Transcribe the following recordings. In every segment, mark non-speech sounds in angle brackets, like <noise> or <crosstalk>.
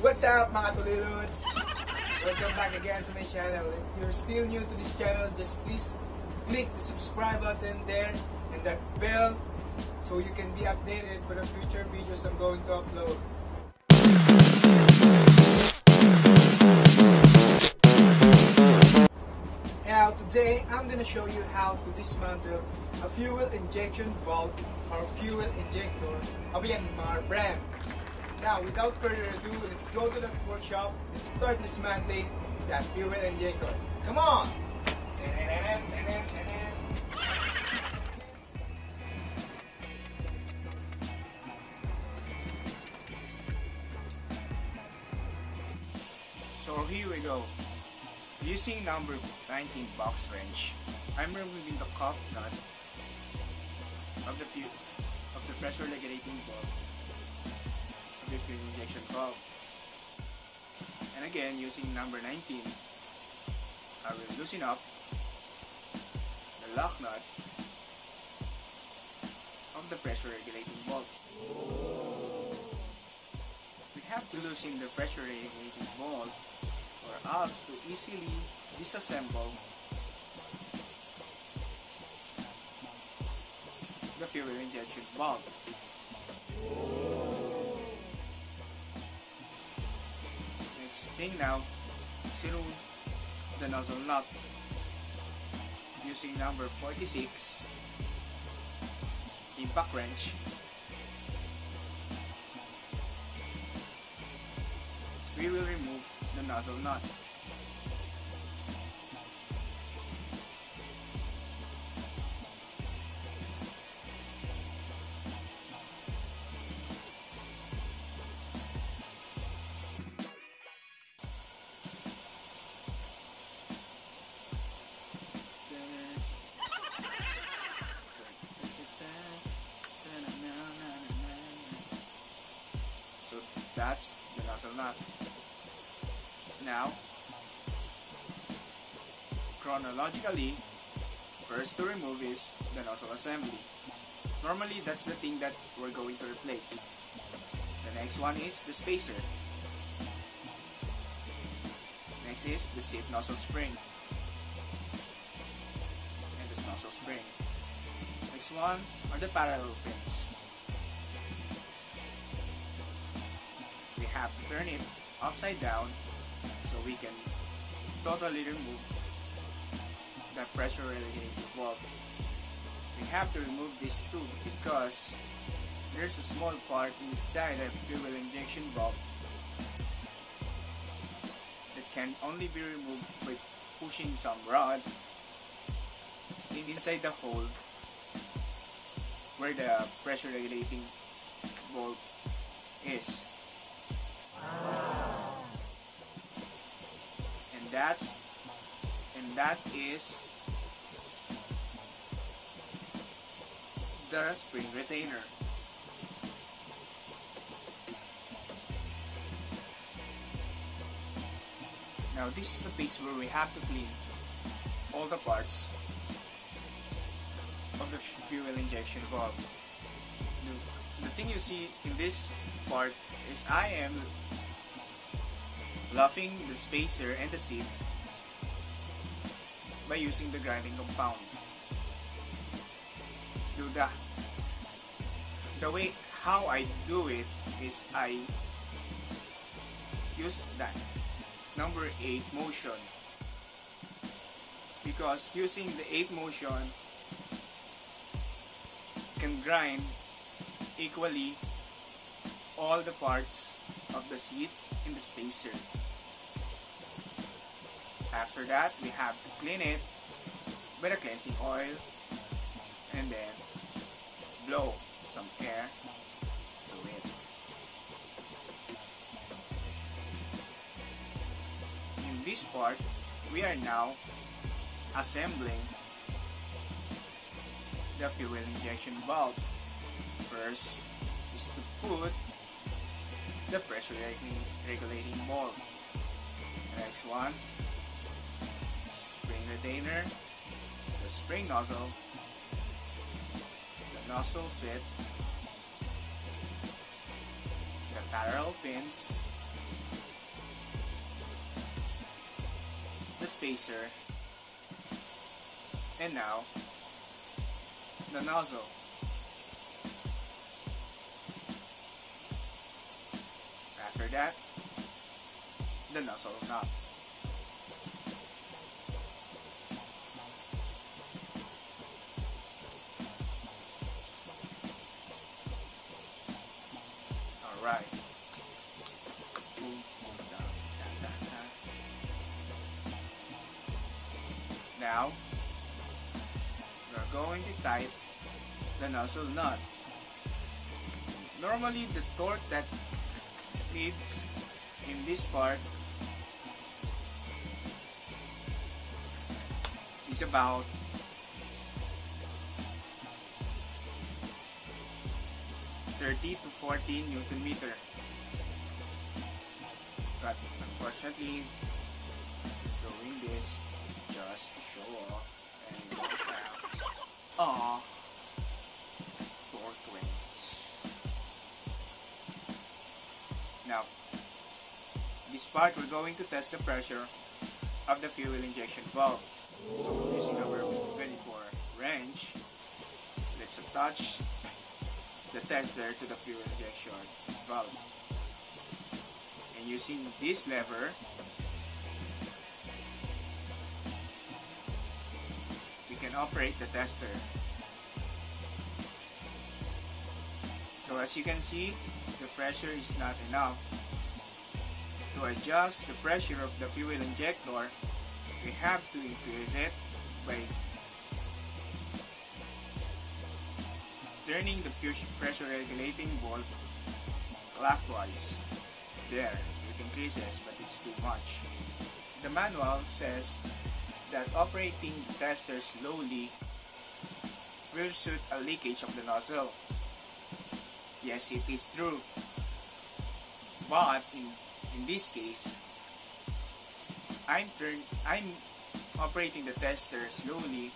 What's up mga tulilots? Welcome back again to my channel. If you're still new to this channel, just please click the subscribe button there and that bell so you can be updated for the future videos I'm going to upload. Now today I'm gonna show you how to dismantle a fuel injection valve or fuel injector of Yanmar brand. Now without further ado, let's go to the workshop and start dismantling that fuel injector. Come on! So here we go. Using number 19 box wrench, I'm removing the cup nut of the of the pressure regulating of fuel injection valve. And again, using number 19, I will loosen up the lock nut of the pressure regulating valve. We have to loosen the pressure regulating valve for us to easily disassemble the fuel injection valve. Thing now, zero the nozzle nut using number 46 impact wrench we will remove the nozzle nut. That's the nozzle nut. Now, chronologically, first to remove is the nozzle assembly. Normally, that's the thing that we're going to replace. The next one is the spacer. Next is the seat nozzle spring. And this nozzle spring. Next one are the parallel pins. Have to turn it upside down so we can totally remove the pressure regulating valve. We have to remove this tube because there's a small part inside the fuel injection valve that can only be removed by pushing some rod inside the hole where the pressure regulating valve is. And that's and that is the spring retainer. Now this is the piece where we have to clean all the parts of the fuel injection valve. The, the thing you see in this part is I am lapping the spacer and the seat by using the grinding compound. Do the the way how I do it is I use that number 8 motion because using the 8 motion can grind equally all the parts of the seat and the spacer. After that, we have to clean it with a cleansing oil and then blow some air to it. In this part, we are now assembling the fuel injection valve. First is to put the pressure regulating, regulating valve. Next one, retainer, the spring nozzle, the nozzle sit, the parallel pins, the spacer, and now the nozzle. After that, the nozzle knob. Alright. Now, we're going to type the nozzle nut. Normally, the torque that needs in this part is about thirty to fourteen newton meter. But unfortunately, doing this just to show off and <laughs> not have aw torque range. Now, this part we're going to test the pressure of the fuel injection valve. So using our 24 wrench, let's attach the tester to the fuel injection valve. And using this lever, we can operate the tester. So as you can see, the pressure is not enough. To adjust the pressure of the fuel injector, we have to increase it by turning the pressure regulating bolt clockwise. There, it increases but it's too much. The manual says that operating the tester slowly will shoot a leakage of the nozzle. Yes, it is true. But in, in this case, I'm turn I'm operating the tester slowly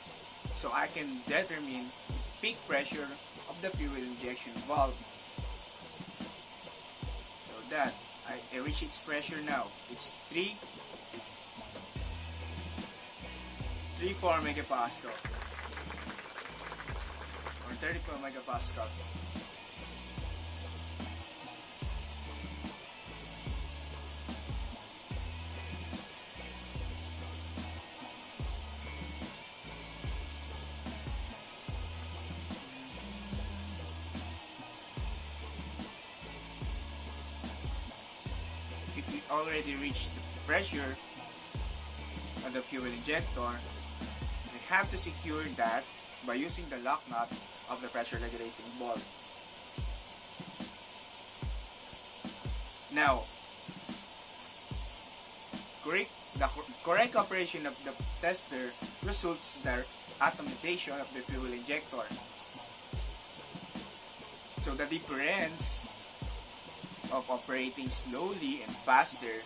so I can determine peak pressure of the fuel injection valve. So that's I, I reach its pressure now. It's 3 3 4 megapascal or 34 megapascal. Already reached the pressure on the fuel injector, we have to secure that by using the lock nut of the pressure regulating bolt. Now, correct, the correct operation of the tester results the atomization of the fuel injector. So the difference of operating slowly and faster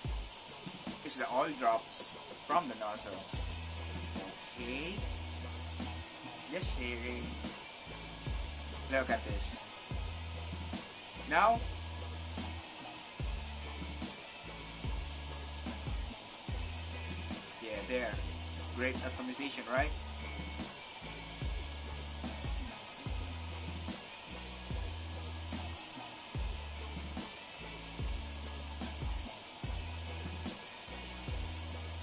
is the oil drops from the nozzles. Okay. Just sharing. Look at this. Now, yeah, there. Great atomization, right?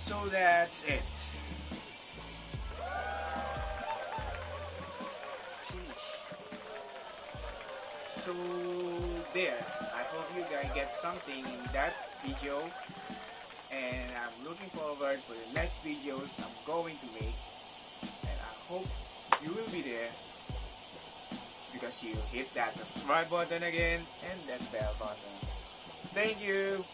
So that's it. So there. I hope you guys get something in that video. And I'm looking forward for the next videos I'm going to make. And I hope you will be there. Because you hit that subscribe button again and that bell button. Thank you.